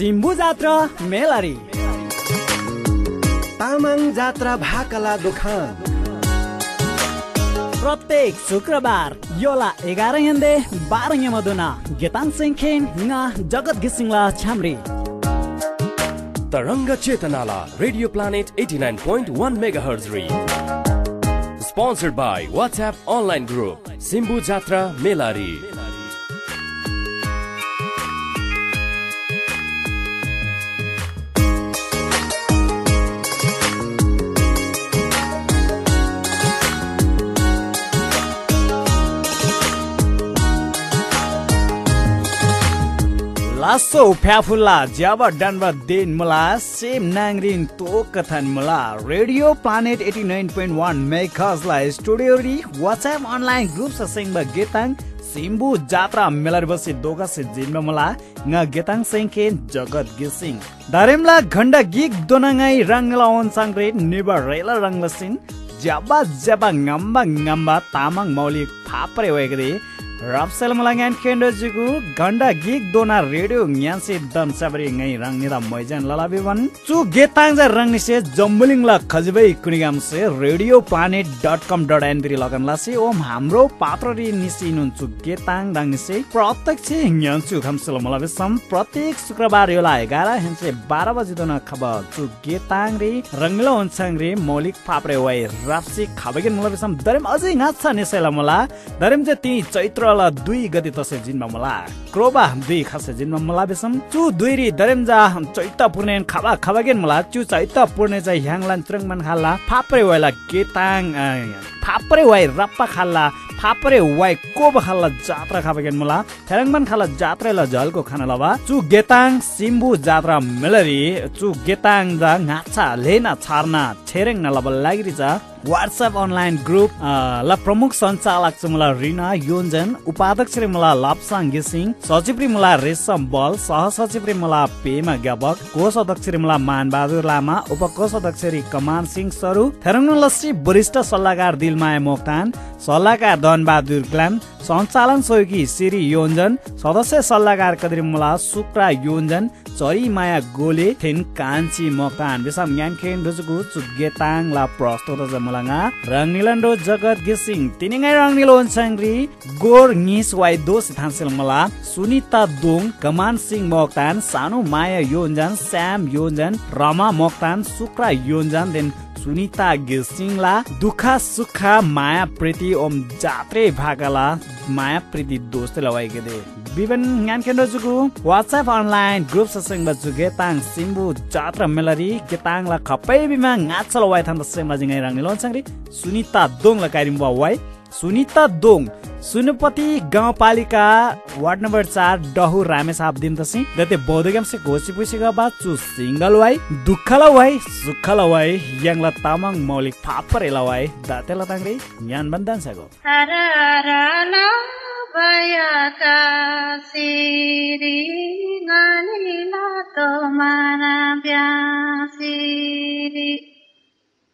सिम्बु जात्रा मेलारी। तामाङ जात्रा भाकला दोखान। प्रत्येक शुक्रबार योला एघार यन्दे बाह्र यमदुना गेताङ सिंखेन nga जगत घिसिङला छाम्री। तरङ्ग चेतनाला रेडियो प्लानेट 89.1 मेगाहर्ज री। Sponsored by WhatsApp online group Simbu Jatra Melari लासो फ्याफुल्ला ज्याब डन्ब दिन मुला सेम नाङरिन तो कथन मुला रेडियो प्लानेट 89.1 मेगाहर्जलाई स्टुडियो रि वाट्सएप अनलाइन ग्रुप ससिङ गेताङ सिम्बु जात्रा मेलर बसी दोगा से जिन्म मला nga getang sengke jagat gising darimla ghanda gig donangai rangla on sangre niba rela ranglasin jaba jaba ngamba ngamba tamang maulik phapre wegre gig dona radio nyanse dan sabri ngai rang nida moijan lalabi wan chu getang ja rang se जम्बुलिङ ल खजबै कुनिगाम से radio planet dot com dot N बिरी ओम हाम्रो पात्र रि निसिनु छु गेताङ रङ से प्रत्यक्ष न्यान्छु खमसल मलाई सम प्रत्येक शुक्रबार योला एघार हेन्से बाह्र बजी दोन खब छु गेताङ रे रङ्गला हुन्छाङ रे मौलिक फाप्रे वाइ राप्सी खाबगेन मलाई सम दरेम अझै नाच्छ नेसेला मला दरेम चाहिँ ती चैत्र ल दुई गति तसे जिनमा मला। क्रोबा दुई खासे जिनमा मला बेसम। चु दुई रि दरेम जा चैत पुर्ने खाबा खाबागेन मला। चु चैत पुर्ने चाहिँ ह्याङलान त्रङमान खाला फाप्रे वाइला गेताङ फाप्रे वाइ रप्पा खाला फापरे वाइ कोब खाला जात्रा खाबगेन मला। थेरङमान खाला जात्रा ल झलको खाना लबा चु गेताङ सिम्बु जात्रा मेलरी। चु गेताङ जा ngacha लेना छार्ना छेरेङ न लब लागिरि जा वाट्सएप अनलाइन ग्रुप ल प्रमुख सञ्चालक चाहिँ मलाई रिना योन्जन उपाध्यक्ष रे मलाई लाप्साङ गिसिङ सचिव रे मलाई रेशम बल सहसचिव रे मलाई पेमा ग्याबक कोष अध्यक्ष रे मलाई मानबहादुर लामा उपकोष अध्यक्ष कमान सिंह सरू थेरङ लस्सी वरिष्ठ सल्लाहकार दिलमाया मोक्तान सल्लाहकार धनबहादुर ग्लाम सञ्चालन सहयोगी श्री योन्जन सदस्य सल्लाहकार कदरिमुला सुक्रा योन्जन चरी माया गोले थेन कान्छी मकान बेसाम यानखेन रुजुगु चुगेताङ ला प्रस्तुत जमलाङा रङनिलन्डो जगत गिसिङ तिनिङै रङनिलो ओन्साङरी गोर निस वाइ दोस थान्सेल मला। सुनिता दोङ कमान सिंह मोक्तान सानो माया योन्जन श्याम योन्जन रमा मोक्तान सुक्रा योन्जन देन सुनिता गिसिङला दुखा सुखा माया प्रीति ओम जात्रे भागला माया प्रीति दोस्ते लवाइके दे। विभिन्न ज्ञान केन्द्र जुगु वाट्सएप अनलाइन ग्रुप ससँग बजु गेताङ सिम्बु जात्रा मेलरी गेताङ ला खपै बिमा ngatsal वाइ थान सेम जिङै रंग लोन्छङरी सुनिता दोङ ला कारिम वाइ। सुनिता गाउँपालिका वार्ड नम्बर चार डहु रामेसाप दिन से याङला तामाङ मौलिक भयका सिरी नानीला तो माना ब्यासिरी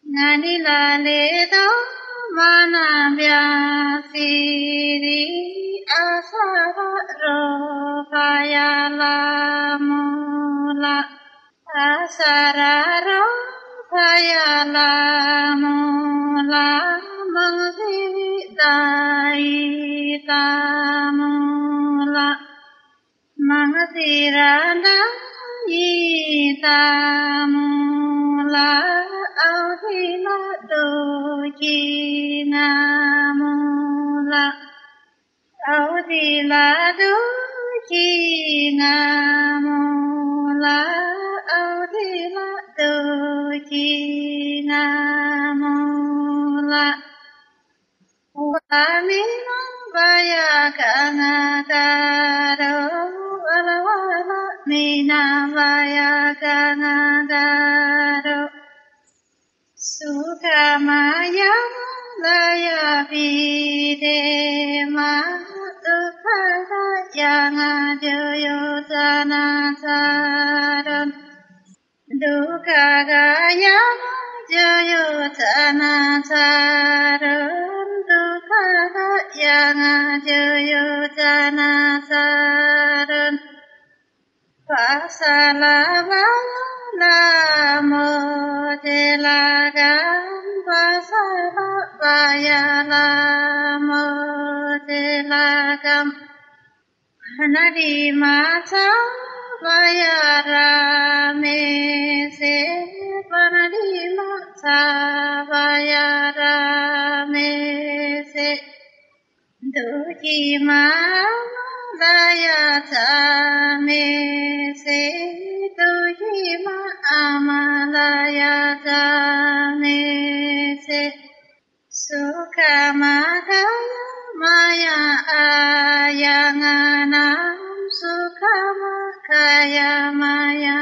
नानीलाले दो माना ब्यासिरी आसारा रो भयाला मुला आसारा रो भयाला मुला मङ्सिरी दाई तामुला أمينا وياك أنا دارو الولا مينا وياك أنا دارو سوكما يلا يا بيدي ما تفرد يا نادو يوتانا سارون دوكا يا جيوتانا سارون nazaran Vasalavalamamo telagam Vasalavalamamo telagam Hanadimasa Vayarame se Vanadimasa Vayarame tử chi ma la ya ta me se tử chi ma ama la ya ta me se sukha ma ta ma ya daya maya ayanganam sukha ma kaya maya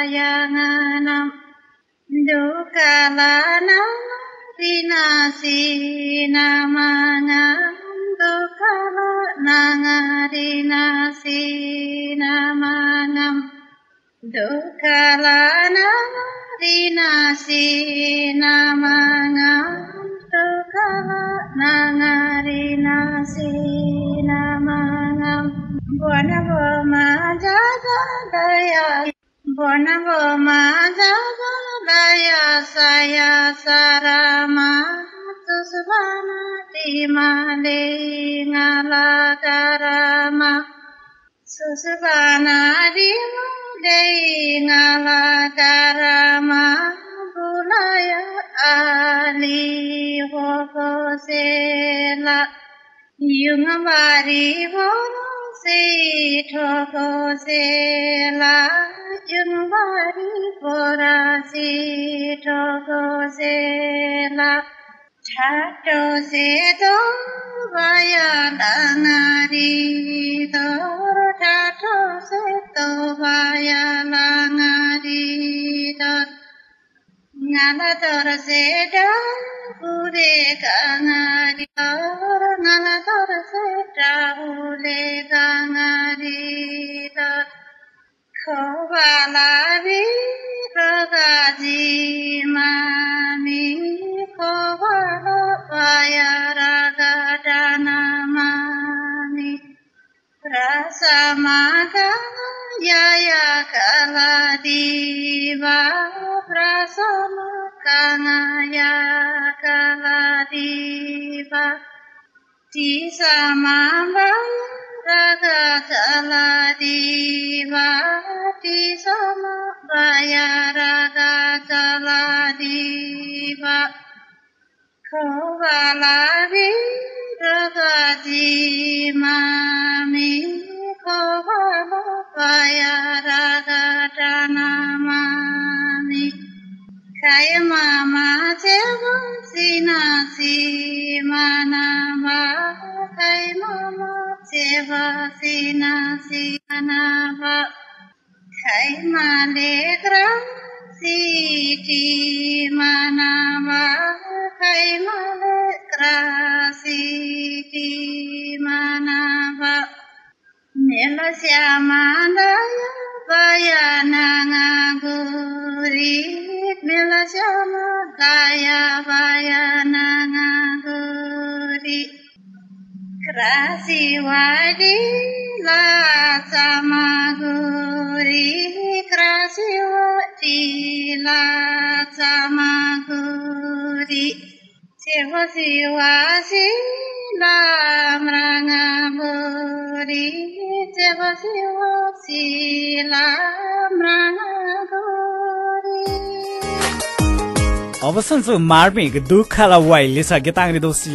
ayanganam dukkha lana vinasina Dukkalana vinasi namangam Dukkalana narinasi namangam Bonavo majagadaya Bonavo majagadaya saya sarama Tusvana timale ngaladarama Susvana dimale Jai Nalakara Mahulaya Ali Hoko Sela Yung Bari Horo Se Thoko Sela Yung Bari Hora Se Thoko Sela ছাটো সে দো বায়া লাঙারি দর ছাটো সে দো বায়া লাঙারি দর নানা দর সে দা পুরে 地萨嘛嘛呀，达达达拉地嘛，地萨嘛嘛呀，达达达拉地嘛，诃瓦拉咪，达达地嘛咪，诃瓦罗巴呀，达达扎那嘛。Kayama matebu sinasi manama kayama matebu sinasi manama kayama legram siti manama kayama legra siti manama Nela siamanaya kaya nangagurit mela sama kaya kaya nangagurit kerasi wadi la sama guri kerasi wadi la sama guri siwa siwa sih Sivasivasi Lama अवसन्सु मार्मिक दुःखला वाइले छ। गेताङ दोसी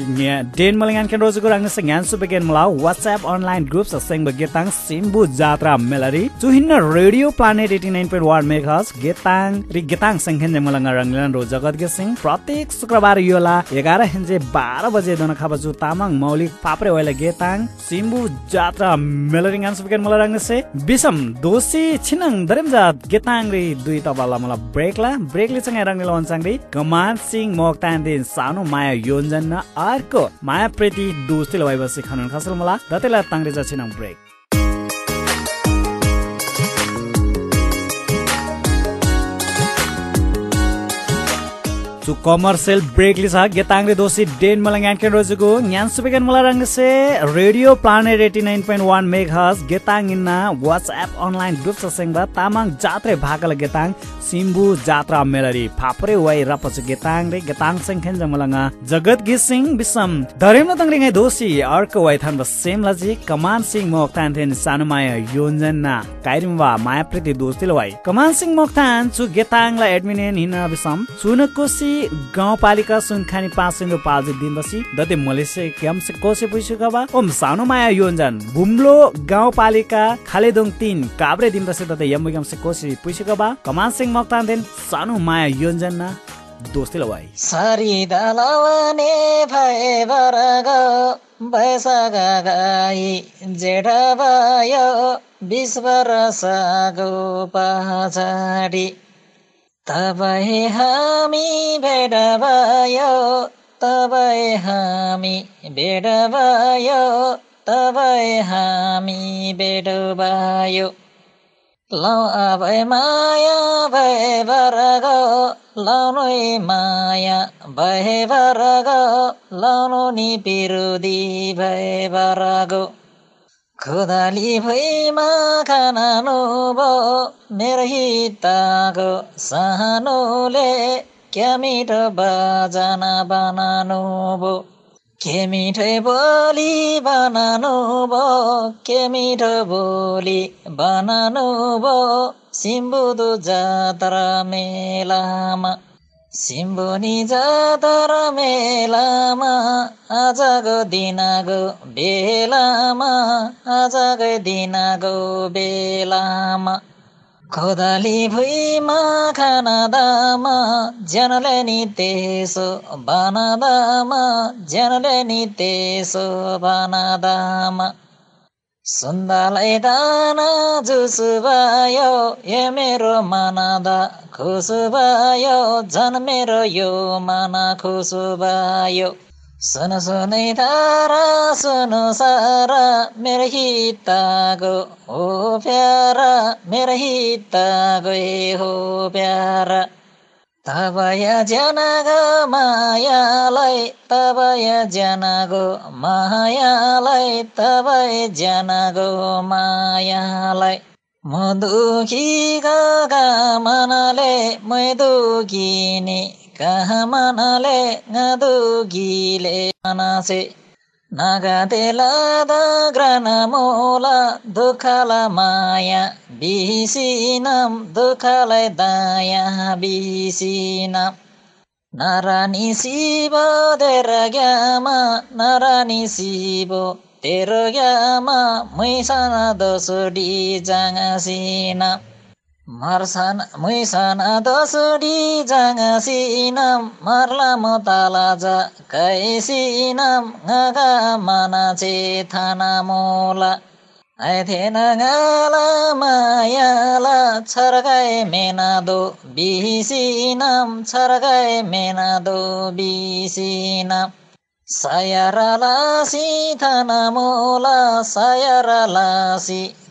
Dane मलिङान केन रोजको रङ संज्ञान सुबेगेन मला WhatsApp online group ससेंग गेताङ सिम्बु जात्रा मेलरी। चुहिन्न रेडियो प्लानेट 89.1 मेगाहर्ट्ज गेताङ रि गेताङ संख्यान मलङ रङलन रो जगत गेसिङ प्रत्येक शुक्रबार योला 11 हेन्जे 12 बजे खाबजु तामाङ मौलिक पाप्रे वाइला गेताङ सिम्बु जात्रा मेलरी गान सुबेगेन मला रङ से बिसम दोसी छिनङ दरेम जात गेताङ रि दुई तबाला मला ब्रेकला। ब्रेकले सँग रङले लन्छाङ रि कमान सिंह मोक्तान सानो माया योन्जन न अर्को माया प्रीति दोस्ती भएपछि खानु खसल मला दतेला ताङ्रे जाछिन ब्रेक। चु कमर्सियल ब्रेक लिस गेताङ रे दोषी डेन मलङ यानकेन रोजुको न्यान सुपेकन मला रंग से रेडियो प्लानेट 89.1 मेगाहर्ज गेताङ इन्ना व्हाट्सएप अनलाइन ग्रुप ससेंग तामाङ जात्रे भागल गेताङ सिम्बु जात्रा मेलरी फापरे वाइ रपच गेताङ रे गेताङ संखेन जमलङ जगत गित सिंह बिसम धरेम ngai दोसी अर्क वाइ थान सेम लजी कमान सिंह मोक्तान थेन सानुमाय योन्जन ना काइरिम वा माया प्रीति दोस्तिल वाइ कमान सिंह मोक्तान छु गेताङ ला एडमिन हिन बिसम सुनकोसी गाउँपालिका सुनखानी पाँच सिंह पाल्जी दिन दसी दते मलेसे क्याम से कोसे गबा ओम सानुमाया योन्जन बुम्लो गाउँपालिका खालेदोङ तिन काब्रे दिन दसे दते यम यम से कोसे गबा कमान सिंह मक्तान सानो माया योजना दोस्ती लवाई सारी दलवाने भए बरग बैसाग गाई जेठ भयो बिस वर्ष गो पछाडि तपाईँ हामी भेट भयो तपाईँ हामी भेट भयो तपाईँ हामी भेट भयो लौ भए माया भए भरग लाउनै माया भए भरग लाउनु नि पिरुदी भए भरगो खुदाली भुइँमा खानानु भो मेरो हिताको सानोले क्या मिठो बजाना बनानु भो के मिठो बोली बनानु भो के मिठो बोली बनानु भो सिम्बुदु जात्रा मेलामा सिम्बुनी जात्रा मेलामा आजको दिनको बेलामा आजको दिनको बेलामा। खोदाली भुइँमा खानादामा ज्यानले नि त्यसो बनादामा ज्यानले नि त्यसो बनादामा। सुन्दालाई दाना जुसु भयो ए मेरो मनादा खुसु भयो झन् मेरो यो मना खुसु भयो सुन सुनै तारा सुनु सारा मेरो हिताको हो प्यारा मेरो हिताको हो प्यारा तबय जनागो मायालाई तबय जनागो मायालाई तबय जनागो मायालाई म दुखी गगा मनले मै दुखिनी कहाँ मनले गदुगीले मनासे। नगदेलाद ग्रनमूला दुःखला माया बिसिनम दुःखलाई दाया बिसिनम नरानी शिव तेरो नरानी शिव तेरो मर्सन मैसन दोसुडी जाँगासिनम मर्ला म तला जा कैसिनम गगा मना थाना मोला आइथेन गाला मायाला छर्गाए मेना दो बिसिनम छर्गाए मेना दो बिसिनम सायरा लासी थाना मोला सायरा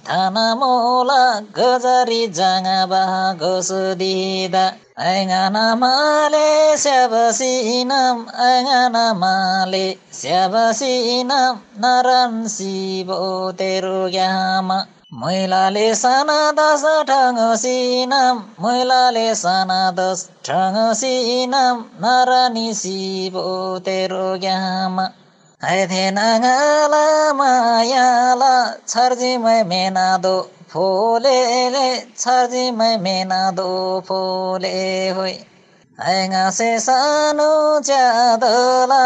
थाना मोला गजरी जाँगा बा गोसुदिदा ऐगाना माले स्याबसिनम ऐगाना माले स्याबसिनम नरन शिवो तेरो ग्यामा मैलाले साना दस ठङ्गसिनम मैलाले साना दस ठङ्गसिनम नरनी शिवो तेरो ग्यामा मायाला छर्जीमै मेनादो फोलेले छर्जीमै मेनादो फोले होइ ऐगासे सानो च्यादला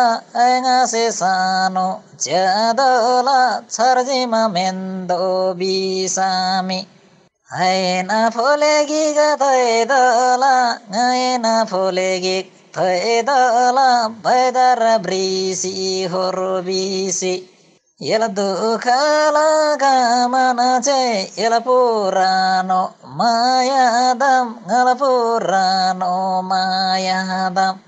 ऐगासे सानो च्यादला छर्जीमा मेन्दो बिसामी ऐना ऐना भैदर ब्रिसी होरो बिसी एल दुःखला गामन चाहिँ एल पुरानो मायादम गल पुरानो मायादम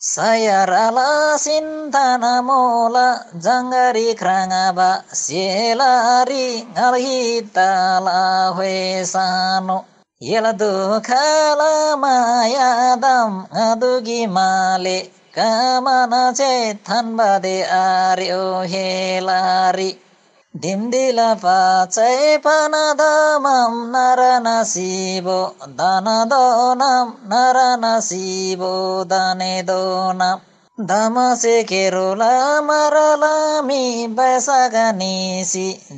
सयरला सिन्थन मोला जङ्गरी क्राङबा सेलारी गलहितला होए सानो यल दुःखल मायादम अदुगी माले कामन चाहिँ थनबादे आर्यो हेलारी धिम्दिला दमसे केरोला मरला मि बैसग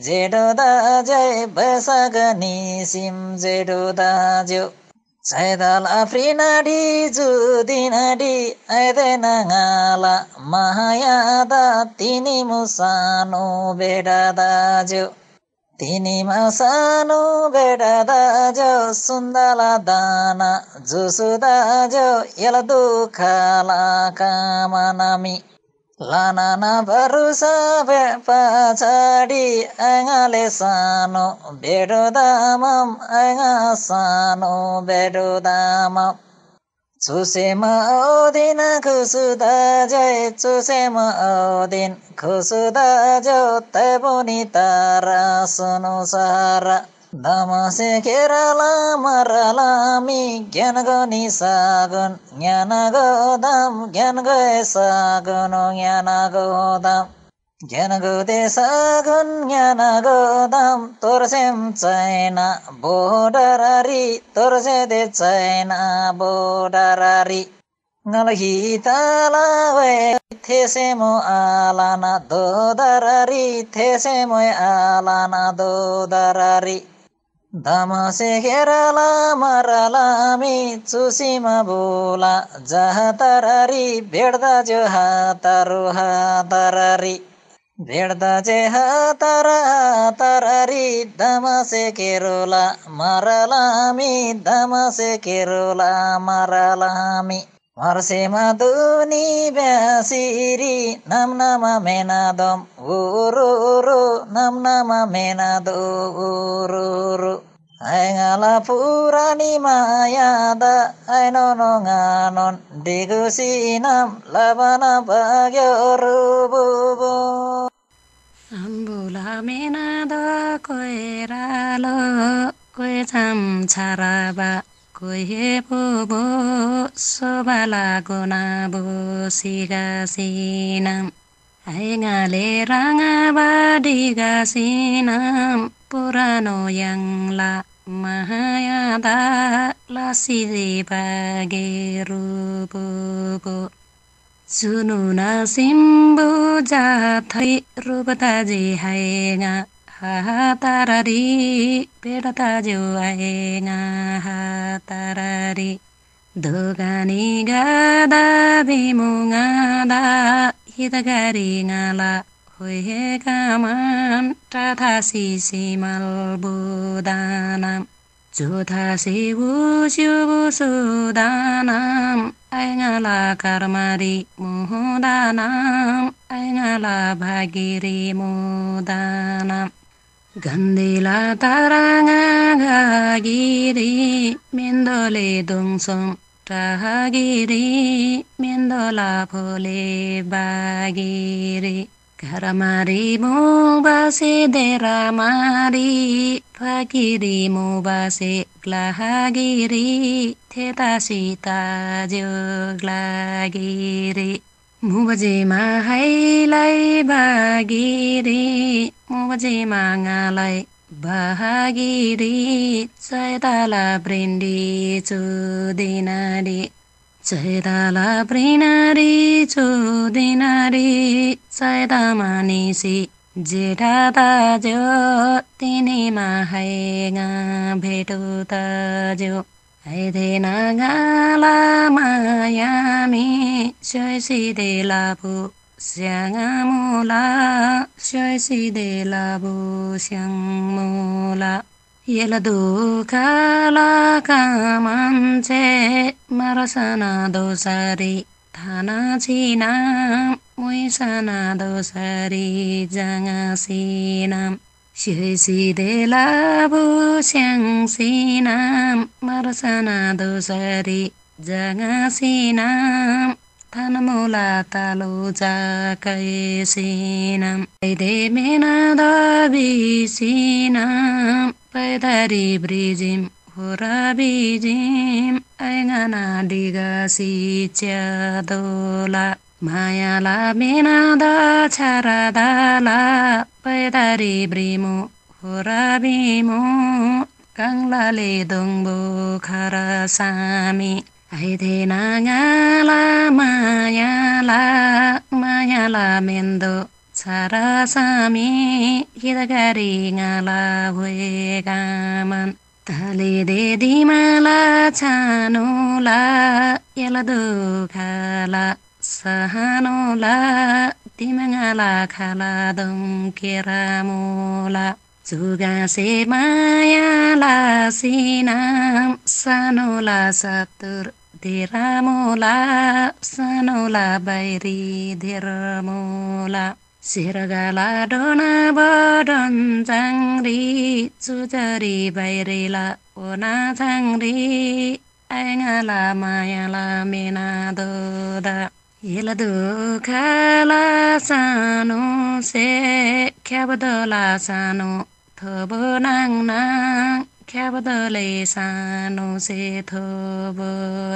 जेडो दाजय बैसगणी जेडो दाज्यो सेदल आफ्रिना डी जु दा तिनी मुसानो बेडा दाज्यो तिनीमा सानो बेड दाजो सुन्दला दाना जुसु दाजो यल दुखला कामनामि लाना भरु साढी आँगाले सानो बेडो दाम आँगा सानो बेडो दाम चुसेमा औदिन खुसुदा जय चुसेमा औदिन खुसुदा जो तै तारा सुनु सारा दमसे केरला मरलामी ज्ञान गनी सागन ज्ञान गोदाम ज्ञान गए सागन ज्ञान गोदाम ज्ञान गोदे सागन ज्ञान गोदाम तोर्सेम चैना बोडरारी तोर्से दे चैना बोडरारी ngalahitala we thesemo alana dodarari thesemo alana dodarari दमसे घेरला मरलामी चुसीमा बोला जहाँ तररी भेट्दा जो हातरु हातररी भेट्दा जे हातर हातररी दमसे केरोला मरलामी दमसे केरोला मरलामी मर्सेमा दुनी ब्यासिरी नम नम मेनादम उरु नम नम मेनादो उरु Aingala purani mayada ainono nganon हम्बो ला मेना द कोरा छाभ केबुबो सभाला गुना बिगानाले रागाना पुरानो यङला महादिभागो सुनु न सिम्बु जाथै रूप ताजे हाएगा हा तारारी पेड ताजे आएगा हा तारारी। धोगानी गादा बिमु गादा हितगारी गाला होहे कामान टाथा सिसी बुदानाम। जोथा सिबु सिबु सुदानाम। ऐना ला कर्मरी मोहु दान ऐना ला भागीरी मोहु दान गन्देला तरंगा गागिरी फुले बागिरी phole bagiri Karamari mo base deramari Fakiri mo base glahagiri Theta sita joglagiri Mubajima hailai bagiri Mubajima ngalai bahagiri Saitala brindi chudinari Chaitala prinari chudinari Chaita manisi जेठा ताज्यो तिनीमा हाइगा भेटु ताज्यो आइदेन गाला मायामी स्यासिदे लाबु स्याङमुला स्यासिदे लाबु स्याङमुला यल दुःखला कामान्छे मरसना दोसारी थाना छिना मुइसना दोसारी जाङसिनाम सिदे लाबु स्याङसिनाम मरसना दोसारी जाङसिनाम थानमुला तालु जाकैसिनाम दे मेना दबिसिनाम पैदारी ब्रिजिम हुरबिजिम ऐगना डिगसी च्यादोला मायाला मेनाद छारादाला पैदारी ब्रिमु हुरबिमु काङ्लाले दोङ्बो सामी आइदेन गाला मायाला मायाला सामी हिदगारी गाला भुए गामन ताले दे दिमाला छानुला एला दुखाला सहानुला जुगासे मायाला सिनाम सानोला सतुर धेरामोला सानोला बाहिरी धेरमोला सिरगाला डोना बडन चाङ्री चुचरी बाहिरिला ओना चाङ्री आइङाला मायाला मेना दोदा। हिल दुखाला सानो से ख्याबदला सानो थोबो नाङ ख्याबदले सानो से थोबो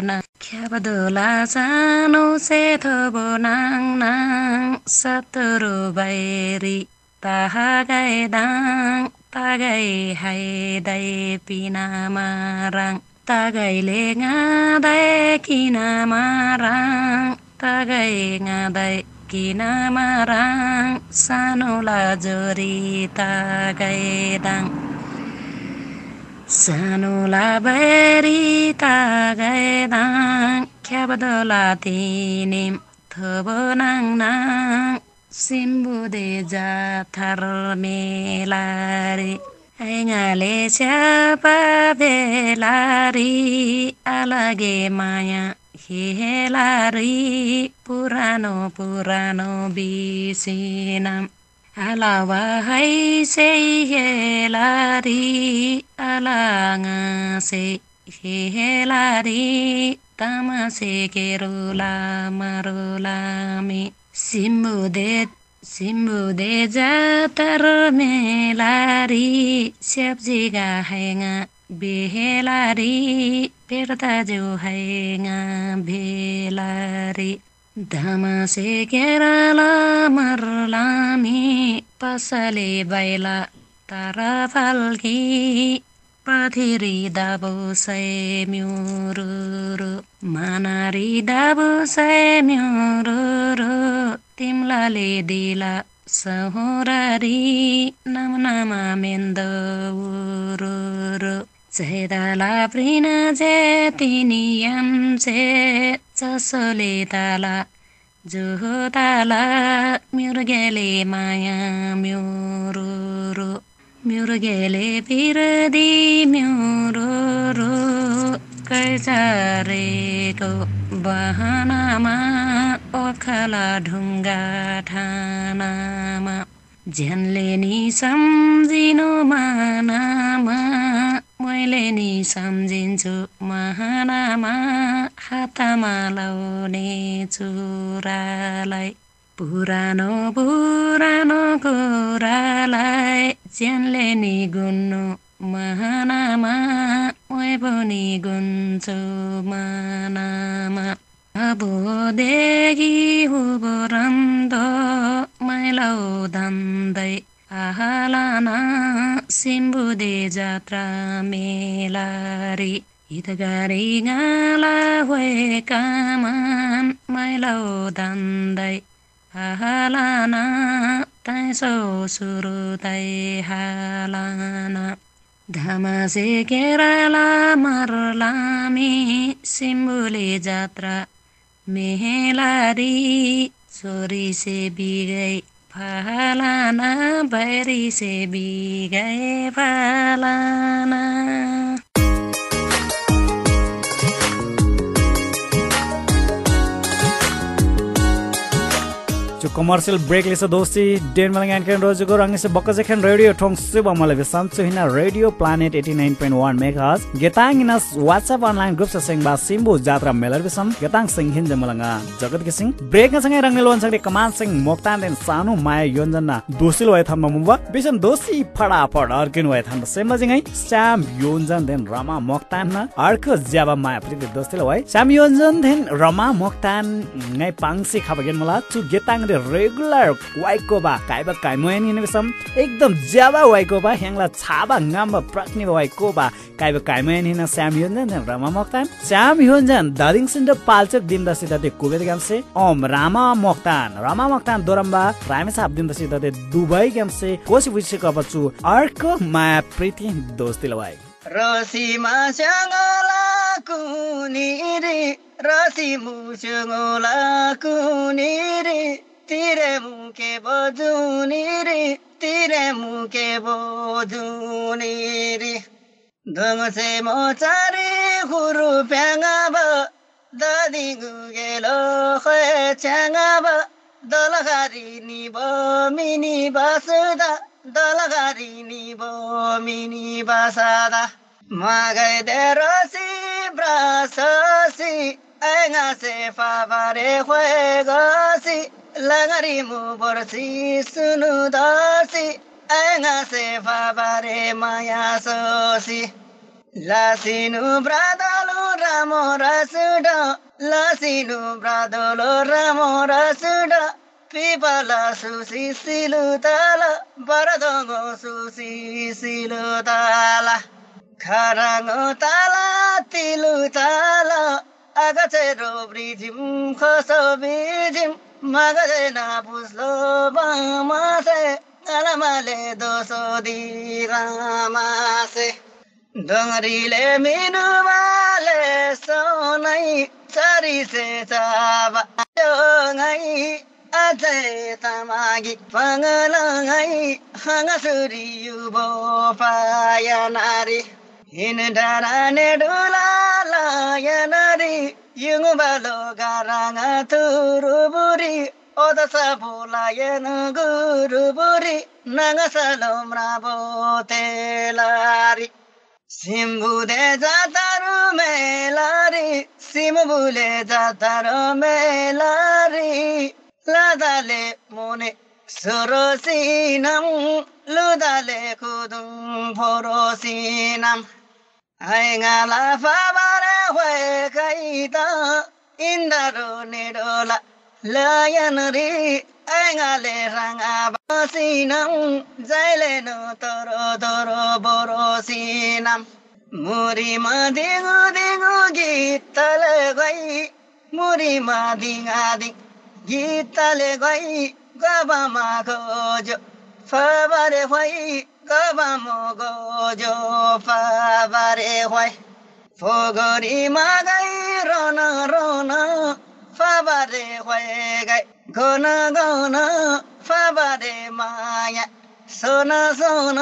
नाङ ख्याबदला सानो से थोबो नाङ सतरो बाहिरी ताहा गाई दाङ तागाई हाइदाई पिना माराङ तागाइले गाँदै किन माराङ तागाई गाँदै किन माराङ सानोला जोरी तागाई दाङ सानोला बैरी तागाई दाङ ख्याबदला तिनिम थोबो नाङ सिम्बुदे जाथार मेलारी ऐङाले स्यापा बेलारी अलगे माया हेलारी पुरानो पुरानो बिसिनाम आलावा है से हेलारी आलाङासे हेलारी तामासे केरुला मारुलामी सिम्बुदे सिम्बुदे जातर मेलारी स्याब्जिगा हाइङा बेहेलारी पेर्दा जो हाइङा भेलारी धामासे केरला मरलामी पसले बाइला तारा फाल्की पथिरी दाबो सै म्युरो मानारी दाबो सै म्युरो तिमलाले दिला सहोरारी नम नामा मेन्द उरो चेदाला प्रिन जे चसोले ताला जो ताला म्युर्गेले माया म्युरो म्युर्गेले पिरदी म्युरो कैचारेको बहानामा ओखला ढुङ्गा ठानामा झ्यानले नि सम्झिनु मानामा मैले नि सम्झिन्छु महानामा हातमा लाउने चुरालाई पुरानो पुरानो कुरालाई ज्यानले नि गुन्नु महानामा मै पनि गुन्छु मानामा अब देखि हुबो रन्दो मैलौ धन्दै आहालाना सिम्बुदे जात्रा मेलारी। होए कामान मैलौ धन्दै आहालाना ताइसो सुरु तै हालाना धामासे मरलामी सिम्बुले जात्रा मेहेलारी छोरी से बिगै फालाना बैरी से बिगै फालाना कमर्सियल ब्रेक लिएछ दोस्ती डेन मलाई यहाँ खेल्नु रोजेको रङ्गिस बक्क चाहिँ रेडियो ठोङ्सु भयो मलाई सन्चु हिँड radio planet eighty nine point one megahertz गेताङ हिँड वाट्सएप अनलाइन ग्रुप छ सेङबा सिम्बु जात्रा मेलर बिसम। गेताङ सिंह हिँड मलाई जगत कि सिंह। ब्रेक नसँगै रङ्गे लोन कमान सिंह मोक्तान देन सानो माया योजना दोस्ती भए थाम्मा मुम्बा। बिसम दोस्ती फटाफट अर्किन भए थाम्मा सेम बजिङै श्याम योजन देन रमा मोक्तान न। अर्को ज्याबा माया प्रीति दोस्ती भए श्याम योजन देन रमा मोक्तान ङै पाङसी खाबगेन मलाई छु गेताङ रेगुलर वाइको काइबा काइमोया नि एकदम ज्याबा वाइकोबा ह्याङला छाबा नाममा प्रक्नि वाइको काइबा काइमोया नि स्याम हिउँ जान रामा मोक्तान स्याम हिउँ जान दादिङ सिन्द पालचक दिन्दा सिधा दे ओम रामा मोक्तान रामा मोक्तान दोरम्बा रामे साब दिन्दा सिधा दुबई गामसे कोसी बुझिसक बच्चु अर्को माया प्रीति दोस्ती लवाइ रसी मा स्याङला कुनी रे रसी मुसुङला कुनी रे তীরে মুখে বধুনি রে তীরে মুখে বধুনি রে ধমসে মচারে গুরু প্যাঙাবা দাদি গুগেল চ্যাঙাবা দলগারিনি বমিনি বাসুদা দলগারিনি বমিনি বাসাদা মাগাই দে রসি ব্রাসি এঙাসে ফাবারে হয়ে গসি खोइ गसी लगरी मु बर्सी सुनु दसी ऐङासे फाबारे माया सोसी लासिनु ब्रादलो रामो रसुड लासिनु ब्रादलो रामो रसुड पिपला सुसी सिलु तल बरदोङो सुसी सिलु तल खराङो तल तिलु तल आगचेरो ब्रिजिम खसो मगजे नापुस्लो बामासे अलमाले दोसो दिगामासे डोङ्गरीले मिनुवाले सोनै चरिसे चाबा डोङै अझै तमागी पङ्गलङै हङसुरी युबो पाय नारी। இனடாரானெடுலாலாயனரி இங்குபலோ கரங்க துருபுரி ஒதச புலயனு குருபுரி நகசலும் ரபோ தேலாரி சிம்புதே ஜாதரு மேலாரி சிம்புலே ஜாதரு மேலாரி லதலே முனி சுரோசீனம் லுதலே குதும் பொரோசீனம் ai nga la pha ba ra huệ cây ta, in da ru ni do la. La ya na ri ai nga le rang a ba si nam zai le no to ro to ro bo ro si nam muri ma di ngu di ngu gi ta le gai muri ma di nga di gi ta le gai ga ba ma ko jo pha ba re huai कैता इन्दारो निडोला lion रे ऐङ्गाले राङा बसिनम जैले no तोरो तोरो बोरोसिनम मुरीमा दिगु दिगु गीतले गई मुरीमा दिङा दिङ गीतले गई गबामा गोजो फबारे भई गबामो गोजो फबारे भई फोगोरीमा गई रोन रोन फबारे भए गई गन गन फबारे माया सोन सोन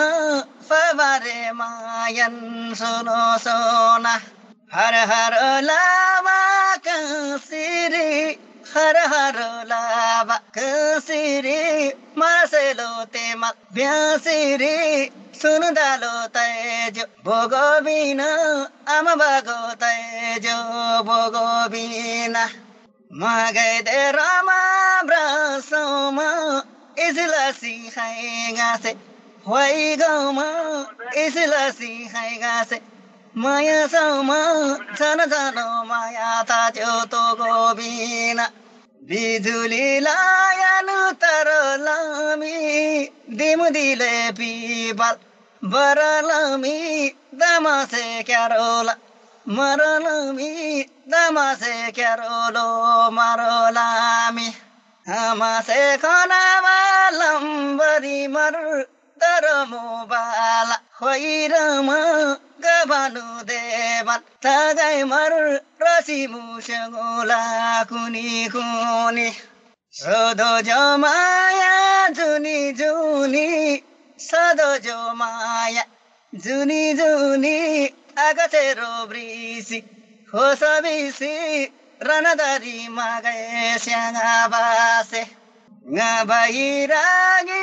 फबारे मायन सोनो सोना हर हर लामा कसिरी हर हर कसिरी मासेलो तेमा ब्यासिरी सुनदालो तैजो भोगो बिना आमा बागो तैजो भोगो बिना मगै दे रामा माया सामा माया ताजो तो गोबिना। बिजुली लायानु तर लामी दिम दिले पिबल बर लामी दमासे क्यारोला मर लामी दमासे क्यारोलो मरो लामी हमासे खनामा लम्बरी मर तर मोबाला खोइरमा गबानु देवन तगै मर रसी मुसगोला कुनी कुनी सदो जो माया जुनी जुनी सदो जो माया जुनी जुनी आगतेरो ब्रिसी होस बिसी रणदरी मागे स्याङा बासे nga bayiragi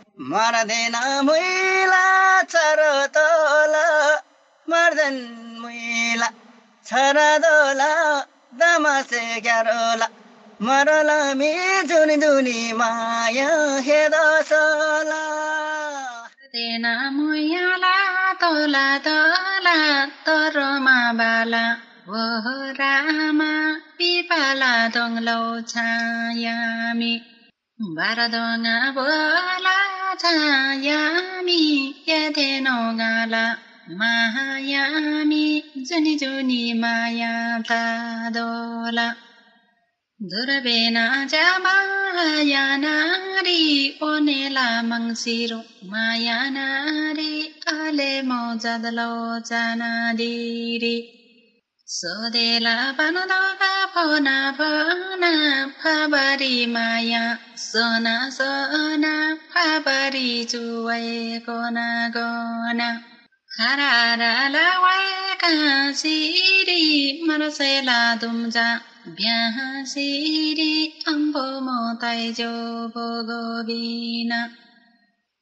मारदेन मुईला, छहरो तोला, मारदेन मुईला, छ्रा दोला, दामा से ज्यारोला. मारड़ामी जुनि जुनि माया, हेदोशोला. ၁मादेन मुईला, तोला तो न, तोरो माबला तोरो माबला. वहरामा भी वाला Baradona bola tayami yade no gala mahayami zuni zuni maya tadola durabena jamaya nari onela mangsiro maya nari ale mo jadalo janadiri सोधेला बन पो न फारी माया सोना सना फिजु गराार ला वै कािरि मेला दुम्जा ब्या सिरि अम्बो म तो भगविना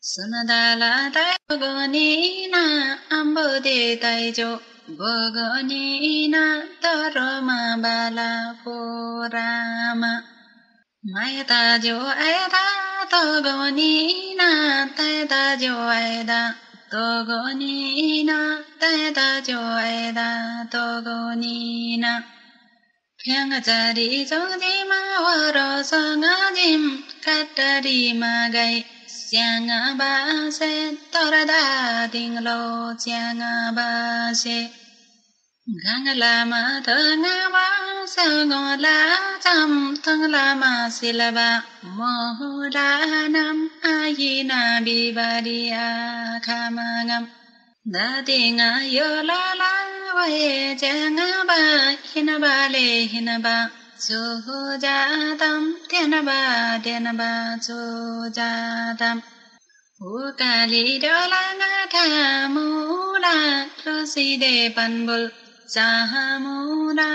सुन दालागनी अम्बो देवतो भगनेन तरमा पुरामा मायता जो आयदा तगनेन तयदा जो आयदा तगनेन तयदा जो आयदा तगनेन 팽아자리 정지마 월어성아짐 가다리마가이 샹아바세 떠라다딩로 샹아바세 Gang lama ma tha na ba sa go la tam thang la ma ba mo la nam a yi na bi ba di a kha ma ngam da ti nga yo la la wa ye cha nga ba hi na ba le hi na ba chu ho ja tam te na ba te na ba chu ja tam u ka li do la nga tha mu la ro si de pan bul चाह मुला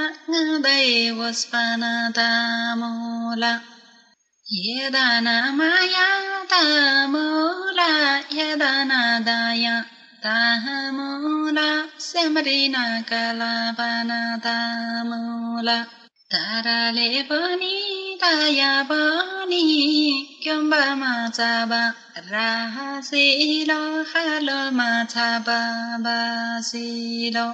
दै उस्पान म यदान माया तामोला। यदान दाया ताह मोलामरी नला पानुला तले पनि दाया पानी के माछा बाबा सिलो।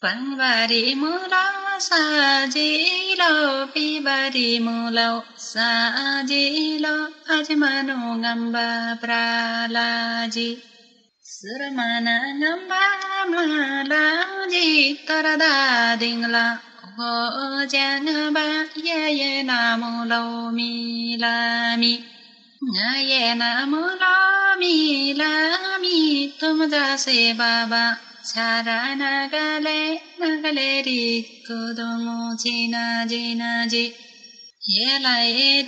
Panvarimula sajilo pivarimula sajilo ajmano ngamba pralaji Suramana ngamba malaji tarada dingla ho jang ba ye ye namo lo mi la mi nga ye namo lo mi la mi tum da se ba ba सरा नगलै नगलरी कुदुमोना जीनाजी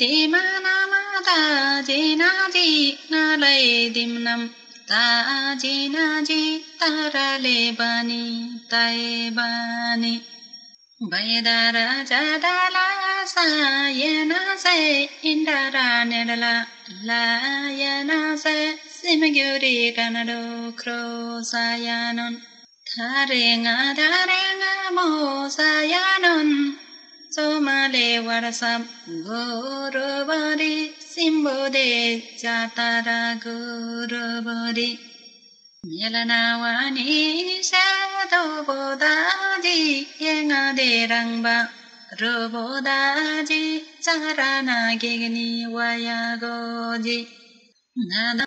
एमा नजेनाजी नै दिम्न ता जे नजी तरले बनि तयबानी वैदा राजा द सय नजराडला लयन स simaguri kanado krosayanon Tarenga tarenga mosayanon Somale warasam gurubari simbode jatara gurubari Yelanawani sato bodaji. Yenga derangba Rubodaji saranagigni wayagoji Nada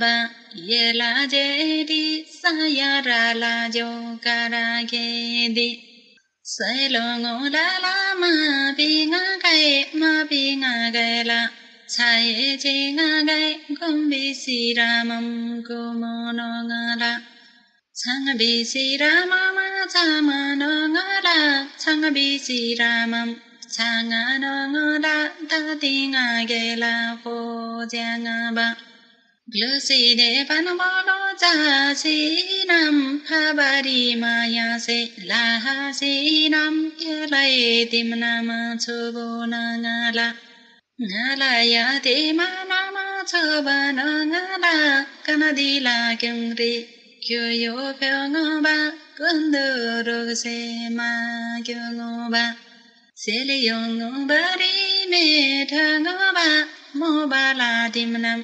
ba ye la je ri sa ya ra la jo ka ra ge di sai lo ngo la la ma bi nga kai ma bi nga gai la 차에 징아가이 곰비시라멈 고모노가라 창비시라마마 자마노가라 창비시라맘 창아노가라 다딩아게라 보장아바 글루시데 바노보로 자시남 파바리마야세 라하시남 예라 sai lo ngô la la ma bi ngã gai ma bi ngã gai la sai chi ngã gai kum bi si ra mâm cô mô no ngã la sang bi si ra ma ma cha ma no ngã la sang bi si ra mâm cha ngã no ngã la ta ti ngã gai la phô cha ngã ba. ग्लसीदेवनमानोजासीनं हवरिमायासे लाहासीनं केलयतिं नमसुवो नला नलयति मनमसुवनला कनदिला क्युं रि क्युयो प्योङोबा कुन्दुरुसे मा क्युङोबा सेलियोङोबरि मे ठङोबा मोबाला तिम्नम्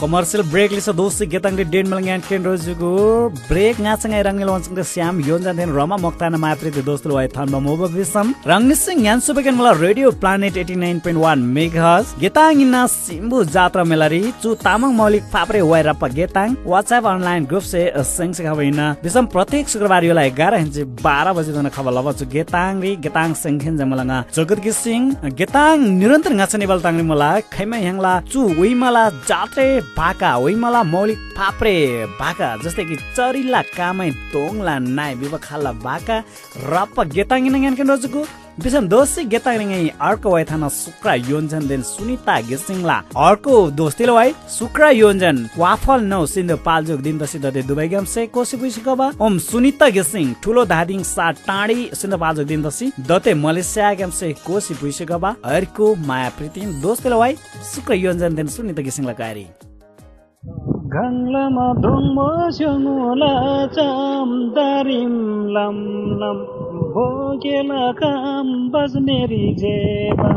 कमर्सियल ब्रेक लिस दोस्त गेताङ डेन मलङ एन्ड केन रोजुको ब्रेक नाचङ रङ लोनसङ द श्याम योन जान्देन रमा मक्तान मात्रै दे दोस्तले वाइ थान बमो बिसम रङ सिंह यान सुबेकन मला रेडियो प्लानेट 89.1 मेगाहर्ज गेताङ इन सिम्बु जात्रा मेलारी चु तामङ मौलिक फापरे वाइ रप गेताङ। व्हाट्सएप अनलाइन ग्रुप से सिंह से खबैन बिसम प्रत्येक शुक्रबार योलाई लाइक गरे हन्जे 12 बजे दना खबर लब छु गेताङ री गेताङ सिंह हन जमलङ जगत गि सिंह गेताङ निरन्तर नाचने बल तांगले मला खैमा ह्याङला चु उइमाला जात्रे भाका ओइमला मौलिक फाप्रे भाका जस्तै कि चरिला कामै तोङला नाइ बिब खाला भाका रप गेताङ इन के नजुको बिसम दोस्ती गेताङ अर्को वाइ थाना सुक्रा योन्जन देन सुनिता गेसिङला। अर्को दोस्तीलो वाइ सुक्रा योन्जन वाफल नौ सिन्धु पाल्जुक दिन दसी दते दुबई गम से कोसी पुसी कबा। ओम सुनिता गेसिङ ठुलो धादिङ सा टाढी सिन्धु पाल्जुक दिन दसी दते मलेसिया गम से कोसी पुसी कबा। अर्को माया प्रीति दोस्तीलो वाइ सुक्रा योन्जन देन सुनिता गेसिङला कारी घङ्लामा धुङ्मो स्योङुला चाम दारिम लम लम भोगेला काम बजमेरी जेबा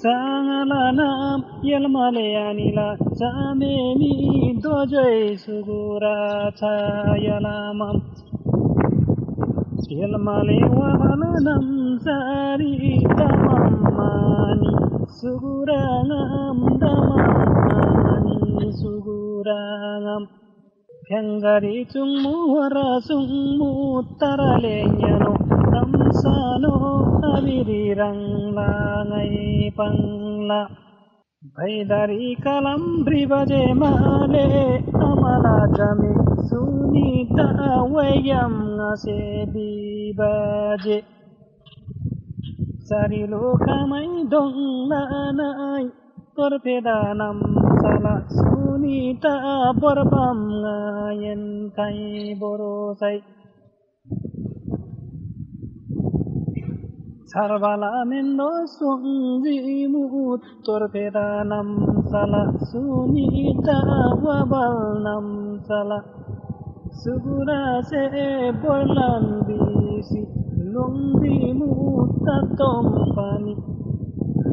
साङला नाम यलमाले आनिला चामेनी दोजै सुगुरा छायलामम यलमाले वाहल नम सारी तमम्मानी सुगुरा സുഗൂരാഗം ഭ്യങ്കരിച്ചും മൂവറസും മൂത്തറലേഞ്ഞനു തംസാനോ അവിരിരങ്ങളാങ്ങൈ പങ്ല ഭൈതരി കലം ഭ്രിവജെ മാലേ അമലാചമി സുനീത വയം അസേ ബീബജെ സരിലോകമൈ ദൊങ്ങനായി torpedanam sala sunita borbam ngayen kai borosai sarvalamendo sunjimut torpedanam sala sunita wabalnam sala sugura se borlan bisi lungdi mutatom pani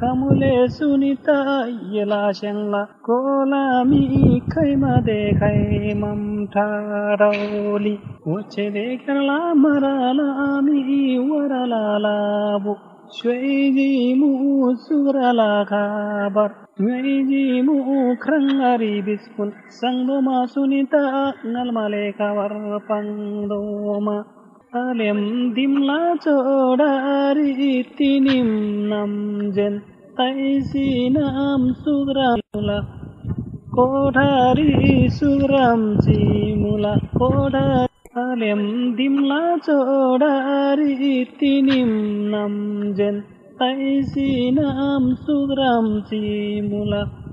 kamuले Sunita यला स्याङ्ला कोलामी खैमा देखाइ मम ठाडौली वचे देखेला मरालामी वरला लाबु श्वेजी मु सुरला खाबर Ngweji mu krangari दिम्ला चोडी राम तै सी नाम को मुला कोम दिम्ला चोडारी तिनीम राम जन ताइसी नम सुम सिमुला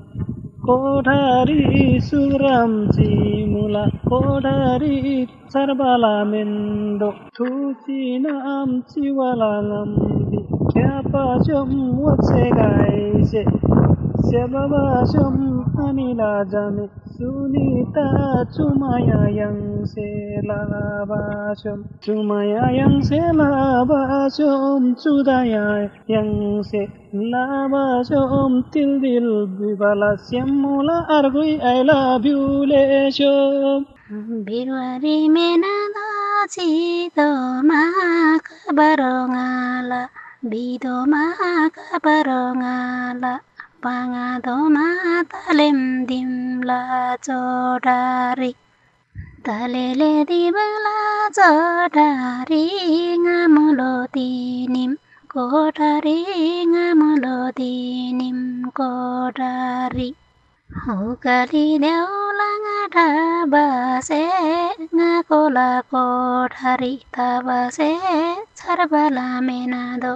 कोठारी सुग्राम चिमुला कोठारी सर्बाला मेन्दो थुची नाम चिवाला ngambdi kyapa chom wotse జగవాశం అని రాజని సునీత చుమయం శేలాభాషం చుమయం శేలాభాషం చుదయం శే లాభాషం తిల్ దిల్ విబలస్యం మూల అర్గుయ్ ఐ లవ్ యూ లేశం బిరువరి మేనదా సీతో మా కబరోంగాల బీదో మా కబరోంగాల पाङ्गा धोमा तालेम दिम्ला चोडारी तालेले दिमला चोडारी गामलो दिनिम कोठारी गामलो दिनिम कोठारी हुकारी देउला ढाबासे गाको कोठारी ताबासे सर्वला मेना मेनादो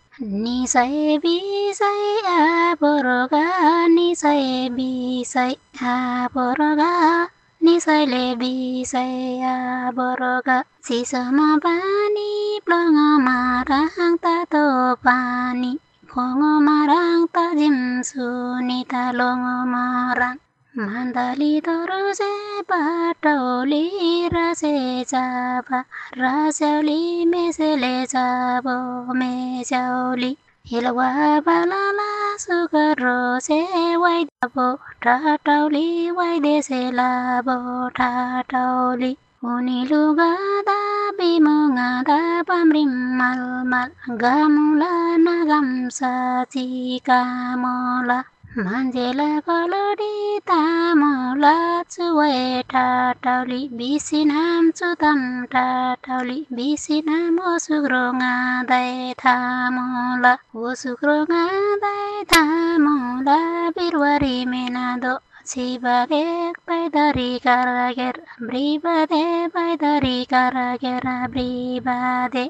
निसाय बिसाय आबरगा निसाय बिसाय आबरगा निसायले बिसाय आबरगा सिसम पानी प्लङ मारहाङ तातो पानी खङ मारहाङ ताजिम सुनिता लङ मारहाङ मन्दली दुरुजे बाटोली रसे चाबा रसौली मेसेले चाब मेजौली हिलवा बाला सुगर रोसे वाइदब ठाटौली वाइदेसे लाबो ठाटौली उनी लुगा बिमुगादा मुगा दाबा माल गमुला नगम साची कामला मान्छेल कलरी तामो वे टाटाउली बिसी नाम छु चुतम टाटाउली बिसी नाम ओ सुग्रो गाँदै थामुला ओ सुग्रो गाँदै थामुला बिरुवारी मेना दो शिवे पैदरी कारागेर ब्रिबे पैदरी कारागेर ब्रिबे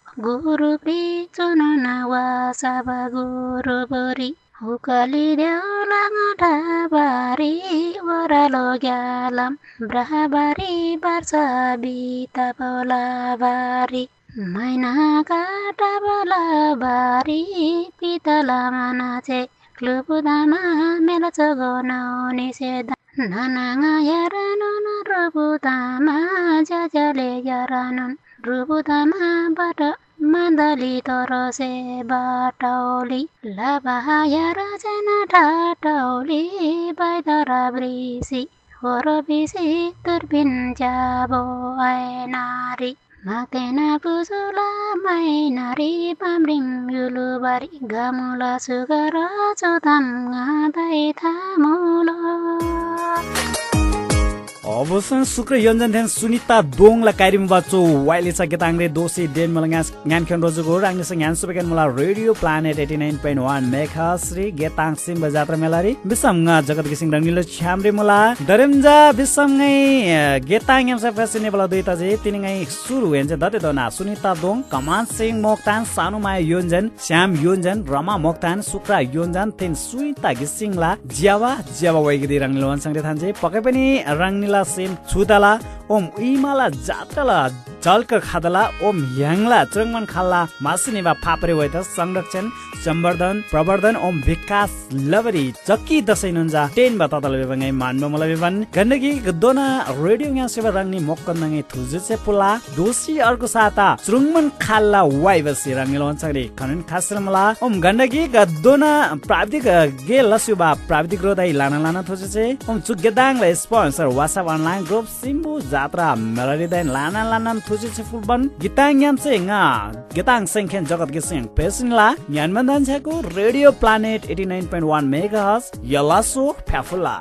वासप गुरुप्री चुनन वासप गुरुबरी हुकली देउलाङ ढाबारी ओह्रालो ग्यालम ब्राबारी बार्छ बिता बोलाबारी मैना काटा बोलाबारी पितलामा नाचे क्लुबुदामा मेला चगोनाउने सेदा नानाङा यारानुन रुबुदामा ज्याज्याले यारानुन रुबुदामाबाट मादली तोरसे बाटौली लाबाया रचना ठाटौली बाइदरा ब्रिसी होरो बिसी दुर्बिन जाबो नारी मातेना पुजुला मैनारी पाम्रिम युलुबारी गामुला सुगर चोताम गादै थामुलो अवसन शुक्र योन्जन ध्यान सुनिता दोङला कारिम बाचो। वाइले छ गेताङले दोसी डेन मला ज्ञान खेन रोजुको राङ्ने सङ ह्यान सुपेकन मला रेडियो प्लानेट 89.1 मेखा श्री गेताङ सिम जात्रा मेलारी। nga जगत किसिङ रंगिलो छ्यामरे मला। बिसम ngai गेताङ एम सब फसिने बला दुइता जे तिनी ngai सुरु हेन्छ दते दना सुनिता दोङ कमान सिंह मोक्तान सानु माया योन्जन श्याम योन्जन रमा मोक्तान शुक्र योन्जन तेन सुइता गिसिङला ज्यावा ज्यावा वैगिदी रंगिलो वनसङले थान्जे पके पनि रंगनिला सेम छुताला ओम इमाला जातला जलक खादला ओम ह्याङला चुरङमन खाल्ला मासिनेवा फापरे वैत संरक्षण सम्वर्धन प्रवर्धन ओम विकास लवरी चक्की दसैँ नुन्जा टेन बा ततल बेबंगै मान्म मला बेबन गण्डकी दोना रेडियो या सेवा रंगनी मोक्कन नङै थुजुसे पुला दोसी अर्को साता चुरङमन खाल्ला वाइ बसी रंगिलो अन्छरे खनन खास मला ओम गण्डकी गदोना प्राविधिक गे लसुबा प्राविधिक रोदाई लाना लाना थुजुसे ओम चुगेदाङला स्पोन्सर अनलाइन ग्रुप सिम्बु जात्रा मेलडी लाना लाना थुजुसे फुलबन गिताङ यामसे nga gitang sengkhen jagat gising pesinla nyanman dan radio planet 89.1 megahertz यलासो फ्याफुला